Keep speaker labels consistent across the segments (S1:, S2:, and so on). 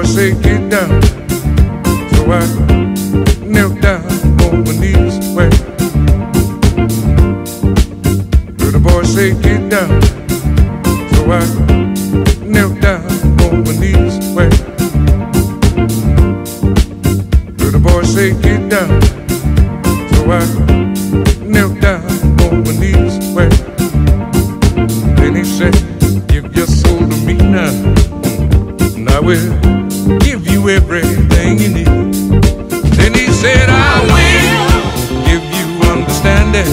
S1: boy say get down. So I knelt down on my knees. Where heard the boy say get down. So I knelt down on my knees. Where heard the boy say get down. So I give you everything you need. Then he said, I will give you understanding,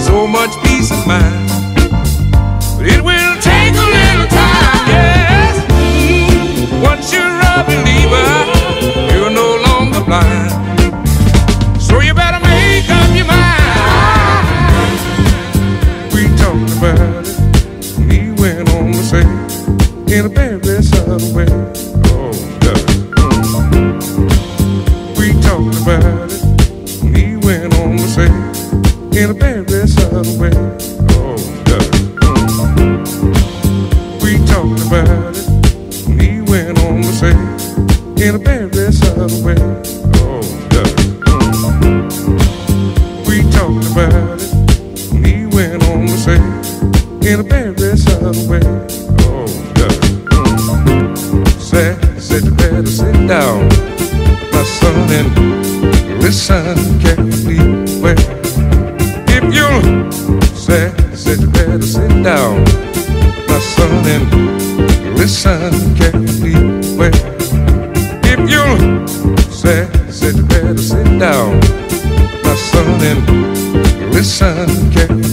S1: so much peace of mind. We talked about it. And He went on to say, in a very subtle way. Oh, God. We talked about it. He went on to say, in a very subtle way. Oh, God. Said, said you better sit down, my son, and listen listen carefully. Well, if you said, said you better sit down, my son, and listen carefully.